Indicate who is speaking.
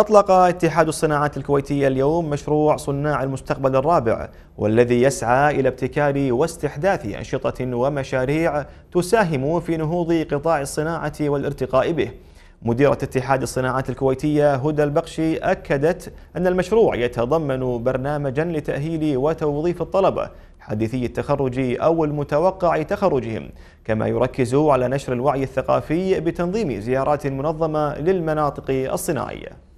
Speaker 1: أطلق اتحاد الصناعات الكويتية اليوم مشروع صناع المستقبل الرابع والذي يسعى إلى ابتكار واستحداث أنشطة ومشاريع تساهم في نهوض قطاع الصناعة والارتقاء به. مديرة اتحاد الصناعات الكويتية هدى البقشي أكدت أن المشروع يتضمن برنامجا لتأهيل وتوظيف الطلبة حديثي التخرج أو المتوقع تخرجهم كما يركز على نشر الوعي الثقافي بتنظيم زيارات منظمة للمناطق الصناعية.